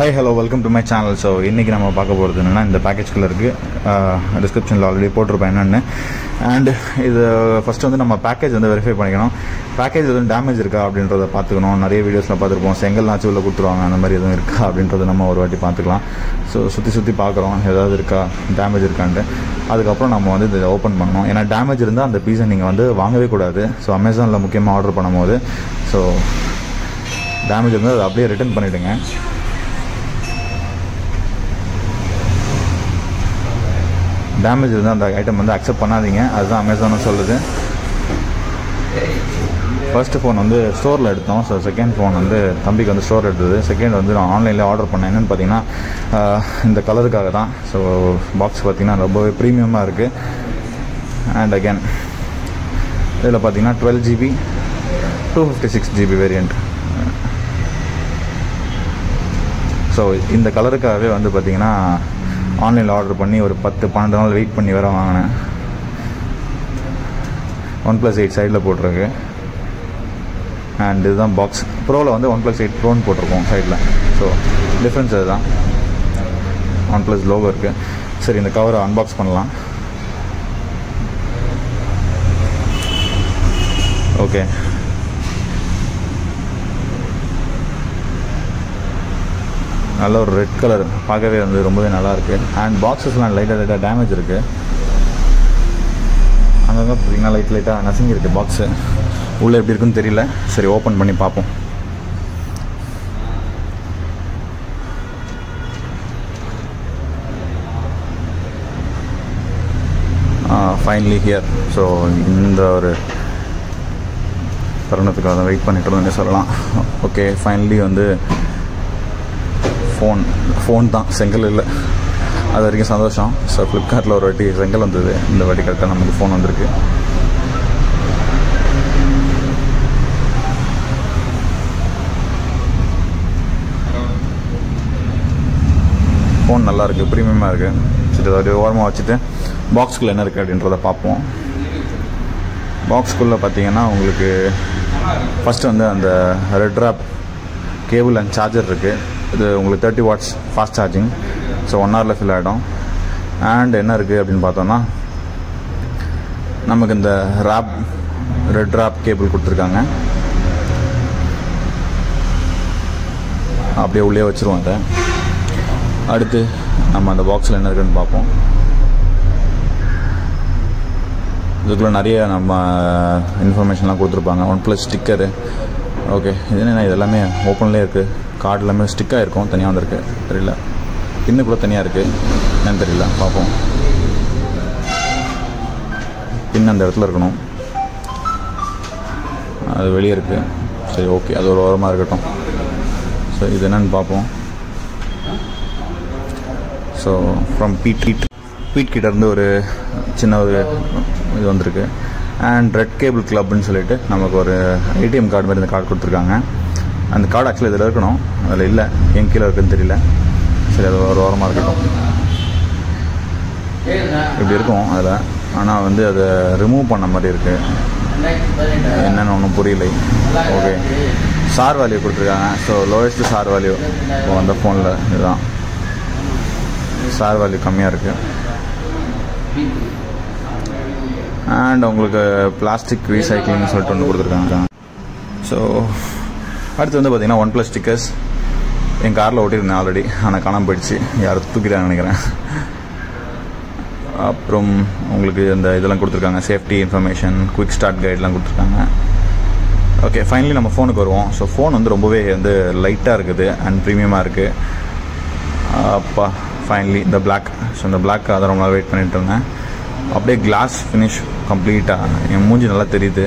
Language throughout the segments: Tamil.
Hi hello welcome to my channel so இன்றைக்கி நம்ம பார்க்க போகிறது என்னென்னா இந்த பேக்கேஜ்குள்ளே இருக்குது டிஸ்கிரிப்ஷனில் ஆல்ரெடி போட்டிருப்பேன் என்னென்னு. அண்டு இது ஃபஸ்ட்டு வந்து நம்ம பேக்கேஜ் வந்து வெரிஃபை பண்ணிக்கணும். பேக்கேஜ் எதுவும் டேமேஜ் இருக்கா அப்படின்றத பார்த்துக்கணும். நிறைய வீடியோஸில் பார்த்துருப்போம். செங்கல் நாச்சு உள்ள கொடுத்துருவாங்க அந்த மாதிரி எதுவும் இருக்கா அப்படின்றத நம்ம ஒரு வாட்டி பார்த்துக்கலாம். ஸோ சுற்றி சுற்றி பார்க்குறோம். ஏதாவது இருக்கா? டேமேஜ் இருக்கான்ட்டு. அதுக்கப்புறம் நம்ம வந்து இதை ஓப்பன் பண்ணணும். ஏன்னா டேமேஜ் இருந்தால் அந்த பீஸை நீங்கள் வந்து வாங்கவே கூடாது. ஸோ அமேசானில் முக்கியமாக ஆர்டர் பண்ணும்போது. ஸோ டேமேஜ் இருந்தால் அதை அப்படியே ரிட்டர்ன் பண்ணிவிடுங்க டேமேஜ் இருந்தால் அந்த ஐட்டம் வந்து அக்செப்ட் பண்ணாதீங்க. அதுதான் அமேசானும் சொல்லுது. ஃபஸ்ட்டு ஃபோன் வந்து ஸ்டோரில் எடுத்தோம். ஸோ செகண்ட் ஃபோன் வந்து தம்பிக்கு வந்து ஸ்டோர் எடுத்தது. செகண்ட் வந்து நான் ஆன்லைனில் ஆர்டர் பண்ணேன். என்னென்னு பார்த்தீங்கன்னா இந்த கலருக்காக தான். ஸோ பாக்ஸ் பார்த்தீங்கன்னா ரொம்பவே ப்ரீமியமாக இருக்குது அண்ட் அகேன் இதில் பார்த்தீங்கன்னா twelve GB two fifty six GB variant so இந்த கலருக்காகவே வந்து பார்த்திங்கன்னா ஆன்லைனில் ஆர்டர் பண்ணி ஒரு பத்து பன்னெண்டு நாள் வெயிட் பண்ணி வேறு வாங்கினேன். ஒன் ப்ளஸ் எயிட் சைடில் போட்டிருக்கு. அண்ட் இதுதான் பாக்ஸ் ப்ரோவில் வந்து ஒன் ப்ளஸ் எயிட் ப்ரோன்னு போட்டிருக்கோம் சைடில் ஸோ டிஃப்ரென்ஸ் அதுதான். ஒன் ப்ளஸ் லோகோ இருக்குது சரி இந்த கவரை அன்பாக்ஸ் பண்ணலாம். ஓகே நல்ல ஒரு ரெட் கலர் பார்க்கவே வந்து ரொம்பவே நல்லாயிருக்கு. அண்ட் பாக்ஸஸ்லாம் லைட்டாக லைட்டாக டேமேஜ் இருக்குது அங்கங்கே பார்த்தீங்கன்னா லைட் லைட்டாக நசுங்கியிருக்கு பாக்ஸு உள்ளே எப்படி இருக்குன்னு தெரியல. சரி ஓப்பன் பண்ணி பார்ப்போம். ஃபைனலி ஹியர் ஸோ இந்த ஒரு தருணத்துக்காக தான் வெயிட் பண்ணிட்டு இருந்தேன்னு சொல்லலாம். ஓகே ஃபைனலி வந்து ஃபோன் ஃபோன் தான். செங்கல் இல்லை. அது வரைக்கும் சந்தோஷம். ஸோ ஃப்ளிப்கார்ட்டில் ஒரு வாட்டி செங்கல் வந்தது. இந்த வாட்டி கரெக்டாக நமக்கு ஃபோன் வந்திருக்கு. ஃபோன் நல்லா இருக்குது ப்ரீமியமாக இருக்குது சரி அதை ஓரமாக வச்சுட்டு பாக்ஸ்குள்ளே என்ன இருக்குது அப்படின்றத பார்ப்போம். பாக்ஸ்குள்ளே பார்த்தீங்கன்னா உங்களுக்கு ஃபஸ்ட்டு வந்து அந்த red wrap cable and charger இருக்குது இது உங்களுக்கு thirty watts fast charging so one ஹவரில் ஃபில் ஆகிடும் அண்ட் என்ன இருக்குது அப்படின்னு பார்த்தோன்னா நமக்கு இந்த ராப் ரெட் ராப் கேபிள் கொடுத்துருக்காங்க. அப்படியே உள்ளே வச்சுருவோம் அதை அடுத்து நம்ம அந்த பாக்ஸில் என்ன இருக்குன்னு பார்ப்போம். இதுக்குள்ளே நிறைய நம்ம இன்ஃபர்மேஷன்லாம் கொடுத்துருப்பாங்க. ஒன் ப்ளஸ் ஸ்டிக்கரு ஓகே இது என்ன இதெல்லாமே ஓப்பன்லேயே இருக்குது கார்டு எல்லாமே ஸ்டிக்காக இருக்கும் தனியாக வந்திருக்கு. தெரியல. பின்னு கூட தனியாக இருக்குது என்னன்னு தெரியல. பார்ப்போம். பின் அந்த இடத்துல இருக்கணும். அது வெளியே இருக்குது சரி ஓகே அது ஒரு ஓரமாக இருக்கட்டும். ஸோ இது என்னன்னு பார்ப்போம். ஸோ ஃப்ரம் பீட் பீட் பீட் கிட்டேருந்து ஒரு சின்ன ஒரு இது வந்திருக்கு. அண்ட் ரெட் கேபிள் கிளப்னு சொல்லிட்டு நமக்கு ஒரு ஏடிஎம் கார்டு மாதிரி இந்த கார்டு கொடுத்துருக்காங்க. அந்த கார்டு ஆக்சுவலி இதில் இருக்கணும். அதில் இல்லை. என் கீழே இருக்குன்னு தெரியல. சரி அது ஒரு ஓரமாக இருக்கட்டும். இப்படி இருக்கும் அதில். ஆனால் வந்து அதை ரிமூவ் பண்ண மாதிரி இருக்குது என்னென்னு ஒன்றும் புரியலை. ஓகே சார் வேல்யூ கொடுத்துருக்காங்க. ஸோ லோயஸ்ட் சார் வேல்யூ இப்போ வந்த ஃபோனில் இதுதான். சார் வேல்யூ கம்மியாக இருக்குது அண்ட் உங்களுக்கு பிளாஸ்டிக் ரீசைக்ளிங்னு சொல்லிட்டு ஒன்று கொடுத்துருக்காங்க. ஸோ அடுத்து வந்து பார்த்தீங்கன்னா ஒன் ப்ளஸ் ஸ்டிக்கர்ஸ் என் காரில் ஓட்டியிருந்தேன் ஆல்ரெடி ஆனால் காணாமல் போயிடுச்சு. யாரும் தூக்கிட்டாங்க நினைக்கிறேன். அப்புறம் உங்களுக்கு இந்த இதெல்லாம் கொடுத்துருக்காங்க. சேஃப்டி இன்ஃபர்மேஷன் குயிக் ஸ்டார்ட் கைட்லாம் கொடுத்துருக்காங்க. ஓகே ஃபைனலி நம்ம ஃபோனுக்கு வருவோம். ஸோ ஃபோன் வந்து ரொம்பவே வந்து லைட்டாக இருக்குது அண்ட் ப்ரீமியமாக இருக்குது அப்பா ஃபைனலி இந்த பிளாக் ஸோ இந்த பிளாக் அதை ரொம்ப நாள் வெயிட் பண்ணிட்டு இருந்தேன். அப்படியே கிளாஸ் ஃபினிஷ் கம்ப்ளீட்டாக என் மூஞ்சி நல்லா தெரியுது.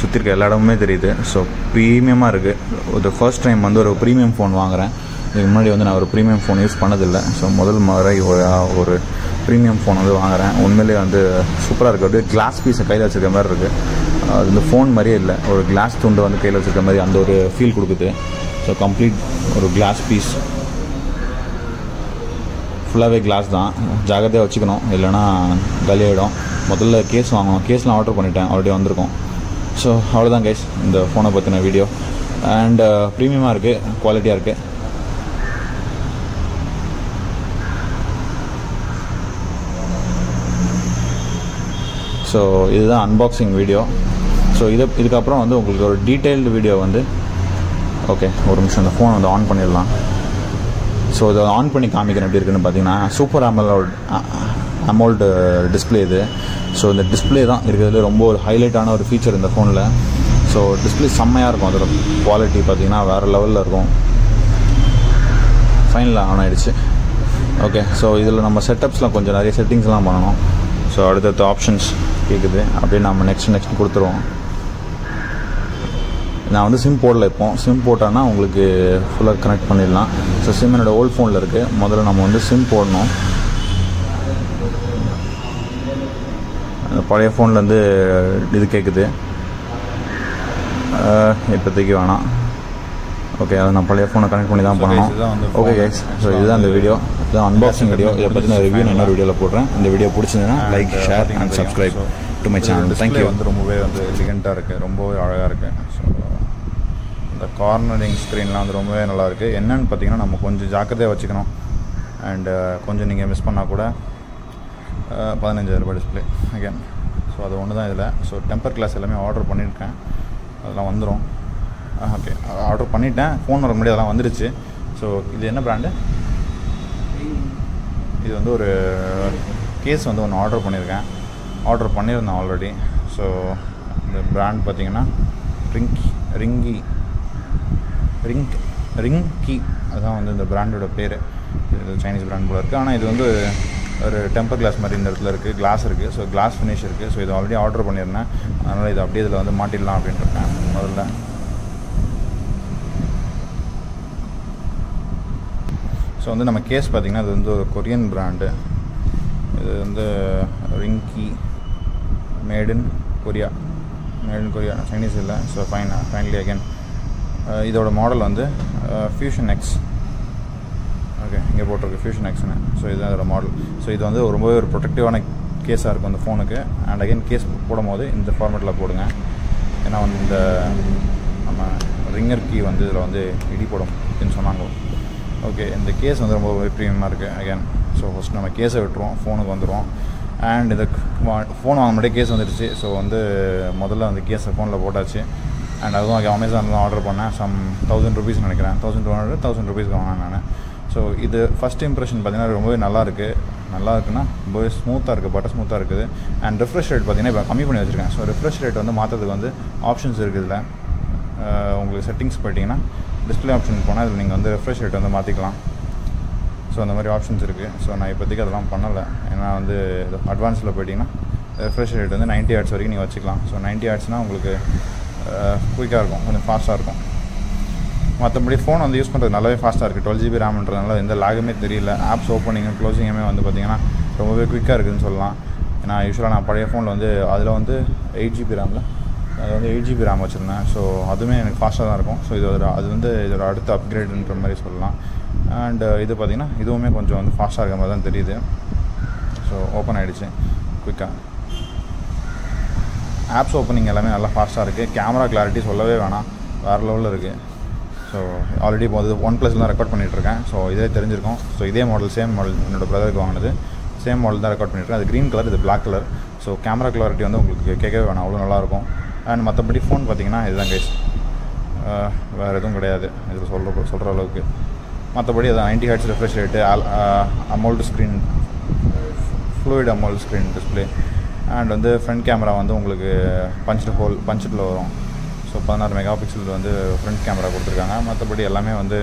சுற்றி இருக்க எல்லா இடமுமே தெரியுது. ஸோ ப்ரீமியமாக இருக்குது ஒரு ஃபர்ஸ்ட் டைம் வந்து ஒரு ப்ரீமியம் ஃபோன் வாங்குகிறேன் இதுக்கு முன்னாடி வந்து நான் ஒரு ப்ரீமியம் ஃபோன் யூஸ் பண்ணதில்லை. ஸோ முதல் முறை ஒரு ப்ரீமியம் ஃபோன் வந்து வாங்குறேன். உண்மையிலேயே வந்து சூப்பராக இருக்குது அப்படியே கிளாஸ் பீஸை கையில் வச்சுருக்க மாதிரி இருக்குது அது வந்து ஃபோன் மாதிரியே இல்லை. ஒரு கிளாஸ் துண்டு வந்து கையில் வச்சுருக்க மாதிரி அந்த ஒரு ஃபீல் கொடுக்குது. ஸோ கம்ப்ளீட் ஒரு கிளாஸ் பீஸ் ஃபுல்லாகவே கிளாஸ் தான். ஜாகிரதையாக வச்சுக்கணும். இல்லைன்னா காலியாகிடும் முதல்ல கேஸ் வாங்கணும். கேஸ்லாம் ஆர்டர் பண்ணிட்டேன். ஆல்ரெடி வந்திருக்கும். ஸோ அவ்வளோதான் கைஸ் இந்த ஃபோனை பற்றின வீடியோ அண்டு ப்ரீமியமாக இருக்குது குவாலிட்டியாக இருக்குது ஸோ இதுதான் அன்பாக்சிங் வீடியோ ஸோ இது இதுக்கப்புறம் வந்து உங்களுக்கு ஒரு டீட்டெயில்டு வீடியோ வந்து ஓகே ஒரு நிமிஷம் இந்த ஃபோன் வந்து ஆன் பண்ணிடலாம். ஸோ இதை ஆன் பண்ணி காமிக்கிறேன் எப்படி இருக்குன்னு பார்த்தீங்கன்னா சூப்பர் அமலோட் அமௌல்டு டிஸ்பிளே இது. ஸோ இந்த டிஸ்பிளே தான் இருக்கிறதுல ரொம்ப ஒரு ஹைலைட்டான ஒரு ஃபீச்சர் இந்த ஃபோனில் ஸோ டிஸ்பிளே செம்மையாக இருக்கும். அதோட குவாலிட்டி பார்த்தீங்கன்னா வேறு லெவலில் இருக்கும். ஃபைனல் ஆன் ஆகிடுச்சு ஓகே ஸோ இதில் நம்ம செட்டப்ஸ்லாம் கொஞ்சம் நிறைய செட்டிங்ஸ்லாம் பண்ணணும். ஸோ அடுத்தடுத்த ஆப்ஷன்ஸ் கேட்குது அப்படியே நம்ம நெக்ஸ்ட் நெக்ஸ்ட் கொடுத்துருவோம். நான் வந்து சிம் போடல இப்போ. சிம் போட்டான்னா உங்களுக்கு ஃபுல்லாக கனெக்ட் பண்ணிடலாம். ஸோ சிம் என்னோடய ஓல்ட் ஃபோனில் இருக்குது முதல்ல நம்ம வந்து சிம் போடணும். பழைய ஃபோன்லேருந்து இது கேட்குது. இப்போதைக்கு வேணாம். ஓகே அதை நான் பழைய ஃபோனை கனெக்ட் பண்ணி தான் பண்ணணும். ஓகே கைஸ் ஸோ இதுதான் இந்த வீடியோ இதுதான் அன்பாக்சிங் வீடியோ இதை பற்றி நான் ரிவ்யூ இன்னொரு வீடியோவில் போடுறேன். இந்த வீடியோ பிடிச்சிருந்ததுன்னா like share and subscribe to my channel thank you வந்து ரொம்பவே வந்து எலிகண்ட்டாக இருக்குது ரொம்பவே அழகாக இருக்குது ஸோ இந்த கார்னரிங் ஸ்க்ரீன்லாம் வந்து ரொம்பவே நல்லா இருக்குது என்னன்னு பார்த்தீங்கன்னா நம்ம கொஞ்சம் ஜாக்கிரதையாக வச்சுக்கணும். அண்டு கொஞ்சம் நீங்கள் மிஸ் பண்ணால் கூட பதினஞ்சாயிரம் ரூபாய் டிஸ்பிளே அகேன் ஸோ அது ஒன்று தான் இதில். ஸோ டெம்பர் கிளாஸ் எல்லாமே ஆர்டர் பண்ணியிருக்கேன். அதெல்லாம் வந்துடும் ஓகே ஆர்டர் பண்ணிட்டேன். ஃபோன் வர முடியாது அதெல்லாம் வந்துடுச்சு ஸோ இது என்ன ப்ராண்டு இது வந்து ஒரு கேஸ் வந்து ஒன்று ஆர்டர் பண்ணியிருக்கேன். ஆர்டர் பண்ணியிருந்தேன் ஆல்ரெடி ஸோ இந்த ப்ராண்ட் பார்த்தீங்கன்னா ரிங்கி ரிங்கி ரிங்க் ரிங்கி அதுதான் வந்து இந்த ப்ராண்டோட பேர். இது சைனீஸ் ப்ராண்ட் போல இருக்குது ஆனால் இது வந்து ஒரு டெம்பர் கிளாஸ் மாதிரி இந்த இடத்துல இருக்குது கிளாஸ் இருக்குது ஸோ கிளாஸ் ஃபினிஷ் இருக்குது ஸோ இது ஆல்ரெடி ஆர்டர் பண்ணியிருந்தேன் அதனால் இது அப்படியே இதில் வந்து மாட்டிடலாம் அப்படின்ட்டு இருக்கேன். முதல்ல. ஸோ வந்து நம்ம கேஸ் பார்த்திங்கன்னா இது வந்து ஒரு கொரியன் பிராண்டு இது வந்து Ringke made in Korea made in Korea Chinese இல்லை. ஸோ ஃபைன் ஃபைனலி அகேன் இதோட மாடல் வந்து ஃபியூஷன் எக்ஸ் ஓகே இங்கே போட்டிருக்கு ஃபியூஷன் ஆக்ஷனு ஸோ இதுதான் இதோட மாடல் ஸோ இது வந்து ரொம்பவே ஒரு ப்ரொடெக்டிவான கேஸாக இருக்கும் அந்த ஃபோனுக்கு அண்ட் அகைன் கேஸ் போடும் போது இந்த ஃபார்மேட்டில் போடுங்க. ஏன்னா வந்து இந்த நம்ம ரிங்கர் கீ வந்து இதில் வந்து இடி போடும் அப்படின்னு சொன்னாங்க. ஓகே இந்த கேஸ் வந்து ரொம்ப ப்ரீமியமாக இருக்குது அகேன் ஸோ ஃபஸ்ட் நம்ம கேஸை விட்டுருவோம் ஃபோனுக்கு வந்துடுவோம் அண்ட் இந்த ஃபோன் வாங்க முன்னாடியே கேஸ் வந்துடுச்சு ஸோ வந்து முதல்ல அந்த கேஸை ஃபோனில் போட்டாச்சு. அண்ட் அதுவும் அமேசானில் தான் ஆர்டர் பண்ணேன். சம் தௌசண்ட் ருபீஸ் நினைக்கிறேன். தௌசண்ட் டூ ஹண்ட்ரட் தௌசண்ட் ருபீஸ்க்கு வாங்கினேன் நான். ஸோ இது ஃபஸ்ட் இம்ப்ரெஷன் பார்த்தீங்கன்னா ரொம்பவே நல்லா இருக்குது நல்லா இருக்குன்னா ரொம்பவே ஸ்மூத்தாக இருக்குது பட்டர் ஸ்மூத்தாக இருக்குது. அண்ட் ரெஃப்ரெஷ் ரேட் பார்த்தீங்கன்னா இப்போ கம்மி பண்ணி வச்சுருக்கேன் ஸோ ரெஃப்ரெஷ் ரேட் வந்து மாற்றுறதுக்கு வந்து ஆப்ஷன்ஸ் இருக்குது இதில். உங்களுக்கு செட்டிங்ஸ் போயிட்டிங்கன்னா டிஸ்பிளே ஆப்ஷன் போனால் இதில் நீங்கள் வந்து ரெஃப்ரெஷ் ரேட் வந்து மாற்றிக்கலாம் ஸோ அந்த மாதிரி ஆப்ஷன்ஸ் இருக்குது ஸோ நான் இப்போதைக்கு அதெல்லாம் பண்ணலை. ஏன்னா வந்து அட்வான்ஸில் போயிட்டிங்கன்னா ரெஃப்ரெஷ் ரேட் வந்து நைன்ட்டி ஆட்ஸ் வரைக்கும் நீங்கள் வச்சுக்கலாம். ஸோ நைன்ட்டி ஆட்ஸ்னால் உங்களுக்கு குயிக்காக இருக்கும். கொஞ்சம் ஃபாஸ்ட்டாக இருக்கும். மற்றபடி ஃபோன் வந்து யூஸ் பண்ணுறது நல்லாவே ஃபாஸ்ட்டாக இருக்குது டுவெல் ஜிபி ரேம்ன்றதுனால எந்த லாகுமே தெரியல. ஆப்ஸ் ஓப்பனிங்கும் க்ளோசிங்குமே வந்து பார்த்திங்கன்னா ரொம்பவே குயிக்காக இருக்குதுன்னு சொல்லலாம். ஏன்னா யூஸ்வலாக நான் பழைய ஃபோனில் வந்து அதில் வந்து எயிட் ஜிபி ரேமில் அது வந்து எயிட் ஜிபி ரேம் வச்சுருந்தேன். ஸோ அதுவுமே எனக்கு ஃபாஸ்ட்டாக தான் இருக்கும். ஸோ இது ஒரு அது வந்து இதோட அடுத்த அப்கிரேடுன்ற மாதிரி சொல்லலாம். அண்டு இது பார்த்திங்கன்னா இதுவுமே கொஞ்சம் வந்து ஃபாஸ்ட்டாக இருக்க மாதிரி தான் தெரியுது. ஸோ ஓப்பன் ஆகிடுச்சு குயிக்காக ஆப்ஸ் ஓப்பனிங் எல்லாமே நல்லா ஃபாஸ்ட்டாக இருக்குது கேமரா கிளாரிட்டி சொல்லவே வேணாம். வேறு லெவலில் இருக்குது ஸோ ஆல்ரெடி இப்போ வந்து ஒன் ப்ளஸில் தான் ரெக்கார்ட் பண்ணிகிட்ருக்கேன் ஸோ இதே தெரிஞ்சிருக்கும். ஸோ இதே மாடல் சேம் மாடல் என்னோட பிரதருக்கு வாங்கினது. சேம் மாடல் தான் ரெக்கார்ட் பண்ணியிருக்கேன் அது க்ரீன் கலர் இது black colour so camera clarity வந்து உங்களுக்கு கேட்கவே வேணாம். அவ்வளோ நல்லாயிருக்கும். அண்ட் மற்றபடி ஃபோன் பார்த்தீங்கன்னா இதுதான் கைஸ் வேறு எதுவும் கிடையாது. இதில் சொல்கிற சொல்கிற அளவுக்கு. மற்றபடி அது ninety hertz refresh rate AMOLED screen fluid AMOLED screen display and வந்து ஃப்ரண்ட் கேமரா வந்து உங்களுக்கு பஞ்ச்டு ஹோல் பஞ்சில் வரும். பதினாறு மெகா பிக்சல் வந்து ஃப்ரண்ட் கேமரா கொடுத்துருக்காங்க. மற்றபடி எல்லாமே வந்து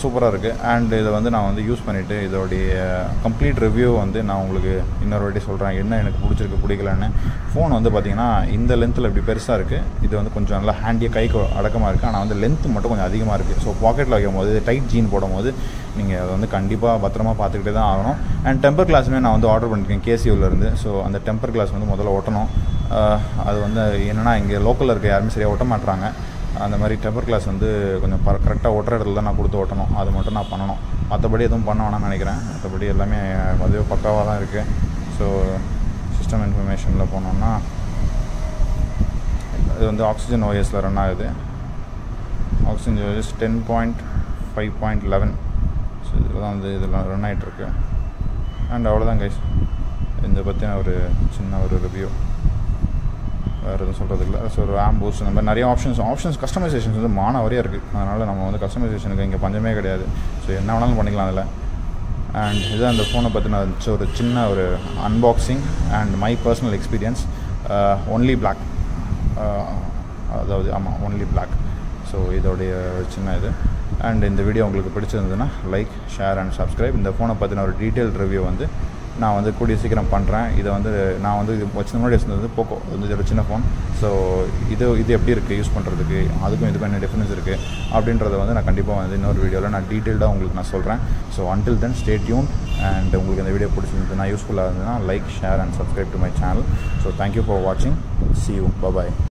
சூப்பராக இருக்குது அண்ட் இதை வந்து நான் வந்து யூஸ் பண்ணிவிட்டு இதோடைய கம்ப்ளீட் ரிவ்யூ வந்து நான் உங்களுக்கு இன்னொரு வாட்டி சொல்கிறேன் என்ன எனக்கு பிடிச்சிருக்கு பிடிக்கலன்னு. ஃபோன் வந்து பார்த்திங்கன்னா இந்த லென்த்தில் இப்படி பெருசாக இருக்குது இது வந்து கொஞ்சம் நல்லா ஹேண்டியாக கைக்கு அடக்கமாக இருக்குது ஆனால் வந்து லென்த்து மட்டும் கொஞ்சம் அதிகமாக இருக்குது ஸோ பாக்கெட்டில் வைக்கும் போது டைட் ஜீன் போடும்போது நீங்கள் அதை வந்து கண்டிப்பாக பத்திரமா பார்த்துக்கிட்டே தான் ஆகணும். அண்ட் டெம்பர் கிளாஸுமே நான் வந்து ஆர்டர் பண்ணியிருக்கேன் கேசியூலேருந்து ஸோ அந்த டெம்பர் கிளாஸ் வந்து முதல்ல ஒட்டணும். அது வந்து என்னென்னா இங்கே லோக்கலில் இருக்க யாருமே சரியாக ஒட்ட மாட்டுறாங்க அந்த மாதிரி டெம்பர் கிளாஸ் வந்து கொஞ்சம் ப கரெக்டாக ஓட்டுற இடத்துல தான் நான் கொடுத்து ஓட்டணும். அது மட்டும் நான் பண்ணணும். மற்றபடி எதுவும் பண்ண வேணாம்னு நினைக்கிறேன். மற்றபடி எல்லாமே அதுவே பக்காவாக தான் இருக்குது ஸோ சிஸ்டம் இன்ஃபர்மேஷனில் போனோம்னா இது வந்து ஆக்சிஜன் ஓஎஸில் ரன் ஆகுது. Oxygen OS ten point five point eleven so இதில் தான் வந்து இதெல்லாம் ரன் ஆகிட்டுருக்கு அண்ட் அவ்வளோதான் கைஸ் இந்த பற்றின ஒரு சின்ன ஒரு ரிவ்யூ வேறு எதுவும் சொல்கிறது இல்லை. ஸோ ரேம் பூஸ்ட் இந்த மாதிரி நிறைய ஆப்ஷன்ஸ் ஆப்ஷன்ஸ் கஸ்டமைசேஷன்ஸ் வந்து மானவரையாக இருக்குது அதனால் நம்ம வந்து கஸ்டமைசேஷனுக்கு இங்கே பஞ்சமே கிடையாது. ஸோ என்ன வேணாலும் பண்ணிக்கலாம் அதில். அண்ட் இதுதான் அந்த ஃபோனை பற்றின ஒரு சின்ன ஒரு unboxing and my personal experience only black அதாவது ஆமாம் ஒன்லி பிளாக் ஸோ இதோடைய சின்ன இது. அண்ட் இந்த வீடியோ உங்களுக்கு பிடிச்சிருந்ததுன்னா லைக் ஷேர் அண்ட் சப்ஸ்கிரைப் இந்த ஃபோனை பற்றின ஒரு டீட்டெயில் ரிவ்யூ வந்து நான் வந்து கூடிய சீக்கிரம் பண்ணுறேன் இதை வந்து நான் வந்து இது வச்சு முன்னாடி வச்சிருந்தது போக்கோ இது வந்து ஒரு சின்ன ஃபோன் ஸோ இது இது எப்படி இருக்குது யூஸ் பண்ணுறதுக்கு அதுக்கும் இதுக்கும் என்ன டிஃப்ரென்ஸ் இருக்குது அப்படின்றத வந்து நான் கண்டிப்பாக வந்து இன்னொரு வீடியோவில் நான் டீட்டெயில்டாக உங்களுக்கு நான் சொல்கிறேன் so until then stay tuned and உங்களுக்கு இந்த வீடியோ பிடிச்சிருந்ததுன்னா யூஸ்ஃபுல்லாக இருந்ததுன்னா like share and subscribe to my channel so thank you for வாட்சிங் சி யூ பபாய்